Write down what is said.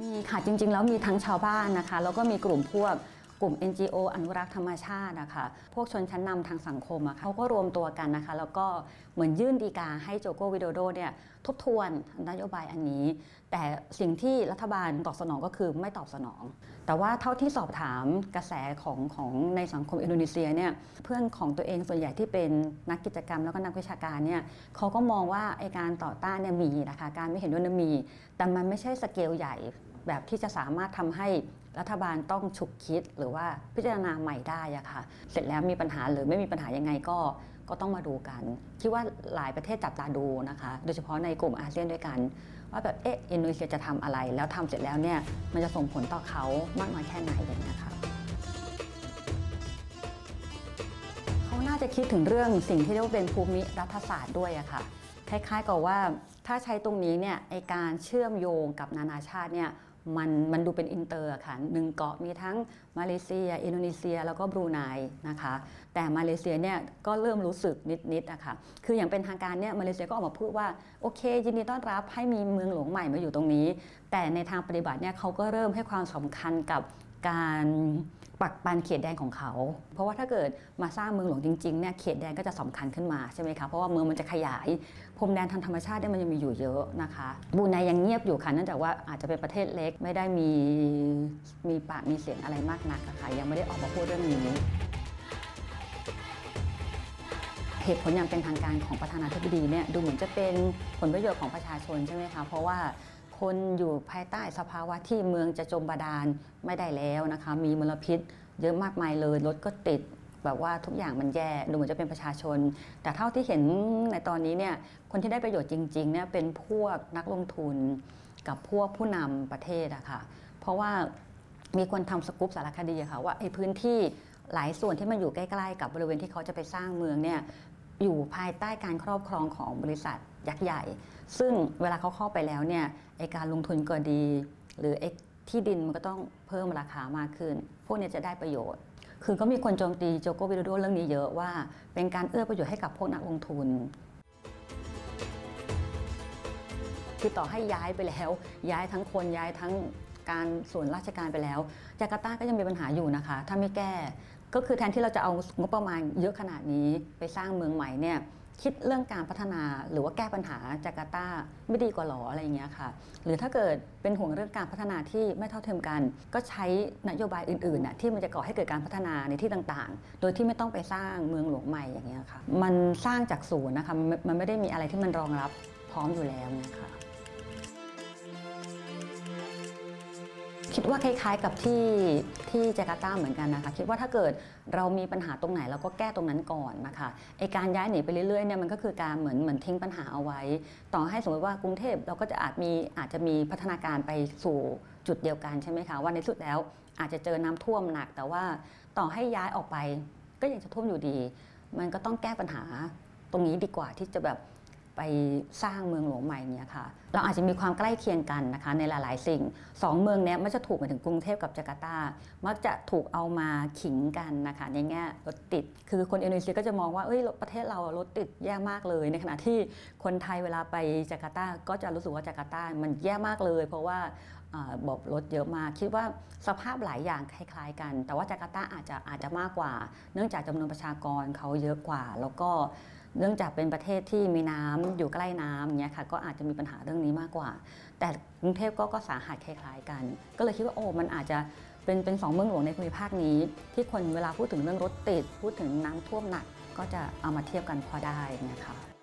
มีค่ะจริงๆ แล้วมีทั้งชาวบ้านนะคะ แล้วก็มีกลุ่มพวก กลุ่ม NGO อนุรักษ์ธรรมชาตินะคะพวกชนชั้นนำทางสังคมอะค่ะเขาก็รวมตัวกันนะคะ แล้วก็เหมือนยื่นดีกาให้โจโกวิโดโดเนี่ยทบทวนนโยบายอันนี้ แต่สิ่งที่รัฐบาลตอบสนองก็คือไม่ตอบสนอง แต่ว่าเท่าที่สอบถามกระแสของของในสังคมอินโดนีเซียเนี่ยเพื่อนของตัวเองส่วนใหญ่ที่เป็นนักกิจกรรมแล้วก็นักวิชาการเนี่ยเขาก็มองว่าไอการต่อต้านเนี่ยมีนะคะการไม่เห็นด้วยนมี แต่มันไม่ใช่สเกลใหญ่ แบบที่จะสามารถทำให้รัฐบาลต้องฉุกคิดหรือว่าพิจารณาใหม่ได้อะค่ะ เสร็จแล้วมีปัญหาหรือไม่มีปัญหายังไงก็ก็ต้องมาดูกันคิดว่าหลายประเทศจับตาดูนะคะ โดยเฉพาะในกลุ่มอาเซียนด้วยกัน ว่าแบบเอ๊ะอินโดนีเซียจะทำอะไร แล้วทำเสร็จแล้วเนี่ยมันจะส่งผลต่อเขามากน้อยแค่ไหนอย่างเงี้ค่ะเขาน่าจะคิดถึงเรื่องสิ่งที่เรียกว่าเป็นภูมิรัฐศาสตร์ด้วยอะค่ะคล้ายๆกับว่าถ้าใช้ตรงนี้เนี่ยไอ้การเชื่อมโยงกับนานาชาติเนี่ย มันมันดูเป็นอินเตอร์ค่ะหนึ่งเกาะมีทั้งมาเลเซีย อินโดนีเซีย แล้วก็บรูไนนะคะ แต่มาเลเซียเนี่ยก็เริ่มรู้สึกนิดๆอะค่ะคืออย่างเป็นทางการเนี่ยมาเลเซียก็ออกมาพูดว่า โอเค ยินดีต้อนรับให้มีเมืองหลวงใหม่มาอยู่ตรงนี้ แต่ในทางปฏิบัติเนี่ยเขาก็เริ่มให้ความสำคัญกับการ ปักปันเขตแดนของเขา เพราะว่าถ้าเกิดมาสร้างเมืองหลวงจริงๆเนี่ยเขตแดนก็จะสำคัญขึ้นมาใช่ไหมคะเพราะว่าเมืองมันจะขยายพรมแดนทางธรรมชาติเนี่ยมันยังมีอยู่เยอะนะคะบูไนยังเงียบอยู่ค่ะเนื่องจากว่าอาจจะเป็นประเทศเล็กไม่ได้มีมีปากมีเสียงอะไรมากนักค่ะยังไม่ได้ออกมาพูดเรื่องนี้เหตุผลอย่างเป็นทางการของประธานาธิบดีเนี่ยดูเหมือนจะเป็นผลประโยชน์ของประชาชนใช่ไหมคะเพราะว่า คนอยู่ภายใต้สภาวะที่เมืองจะจมบาดาลไม่ได้แล้วนะคะ มีมลพิษ เยอะมากมายเลยรถก็ติดแบบว่าทุกอย่างมันแย่ดูเหมือนจะเป็นประชาชน แต่เท่าที่เห็นในตอนนี้เนี่ยคนที่ได้ประโยชน์จริงๆเนี่ยเป็นพวกนักลงทุนกับพวกผู้นำประเทศอะค่ะเพราะว่ามีคนทำสกู๊ปสารคดีะค่ะว่าไอ้พื้นที่หลายส่วนที่มันอยู่ใกล้ ๆ กับบริเวณที่เขาจะไปสร้างเมืองเนี่ย อยู่ภายใต้การครอบครองของบริษัทยักษ์ใหญ่ ซึ่งเวลาเขาเข้าไปแล้วเนี่ยไอการลงทุนก็ดี หรือไอที่ดินมันก็ต้องเพิ่มราคามากขึ้น พวกนี้จะได้ประโยชน์ คือก็มีคนโจมตีโจโกวิโดโดเรื่องนี้เยอะว่า เป็นการเอื้อประโยชน์ให้กับพวกนักลงทุน คือต่อให้ย้ายไปแล้ว ย้ายทั้งคนย้ายทั้งการส่วนราชการไปแล้วจาการ์ตาก็ยังมีปัญหาอยู่นะคะ ถ้าไม่แก้ ก็คือแทนที่เราจะเอางบประมาณเยอะขนาดนี้ไปสร้างเมืองใหม่เนี่ยคิดเรื่องการพัฒนาหรือว่าแก้ปัญหาจาการ์ตาไม่ดีกว่าหรออะไรอย่างเงี้ยค่ะ หรือถ้าเกิดเป็นห่วงเรื่องการพัฒนาที่ไม่เท่าเทียมกัน ก็ใช้นโยบายอื่นๆน่ะที่มันจะก่อให้เกิดการพัฒนาในที่ต่างๆ โดยที่ไม่ต้องไปสร้างเมืองหลวงใหม่อย่างเงี้ยค่ะ มันสร้างจากศูนย์นะคะมันมันไม่ได้มีอะไรที่มันรองรับพร้อมอยู่แล้วเนี่ยค่ะ คิดว่าคล้ายๆกับที่ที่จาการ์ตาเหมือนกันนะคะ คิดว่าถ้าเกิดเรามีปัญหาตรงไหนเราก็แก้ตรงนั้นก่อนนะคะไอการย้ายหนีไปเรื่อยๆเนี่ยมันก็คือการเหมือนเหมือนทิ้งปัญหาเอาไว้ ต่อให้สมมติว่ากรุงเทพเราก็จะอาจมีอาจจะมีพัฒนาการไปสู่จุดเดียวกันใช่ไหมคะว่าในสุดแล้วอาจจะเจอน้ำท่วมหนัก แต่ว่าต่อให้ย้ายออกไปก็ยังจะท่วมอยู่ดี มันก็ต้องแก้ปัญหาตรงนี้ดีกว่าที่จะแบบ ไปสร้างเมืองหลวงใหม่เนี่ยค่ะเราอาจจะมีความใกล้เคียงกันนะคะในหลาย ๆ สิ่งสองเมืองเนี้ยมันจะถูกมาถึงกรุงเทพกับจาการ์ตา มักจะถูกเอามาขิงกันนะคะในแง่รถติด คือคนอินโดนีเซียก็จะมองว่าเอ้ยประเทศเรารถติดแย่มากเลย ในขณะที่คนไทยเวลาไปจาการ์ตาก็จะรู้สึกว่าจาการ์ตา มันแย่มากเลย เพราะว่าบบรถเยอะมากคิดว่าสภาพหลายอย่างคล้าย ๆ กัน แต่ว่าจาการ์ตาอาจจะอาจจะมากกว่า เนื่องจากจำนวนประชากรเขาเยอะกว่า แล้วก็ เนื่องจากเป็นประเทศที่มีน้ำอยู่ใกล้น้ำเนี้ยค่ะก็อาจจะมีปัญหาเรื่องนี้มากกว่า แต่กรุงเทพก็ก็สาหัสคล้ายๆกัน ก็เลยคิดว่าโอ้มันอาจจะเป็นเป็นสองเมืองหลวงในภูมิภาคนี้ ที่คนเวลาพูดถึงเรื่องรถติด พูดถึงน้ำท่วมหนัก ก็จะเอามาเทียบกันพอได้นะคะ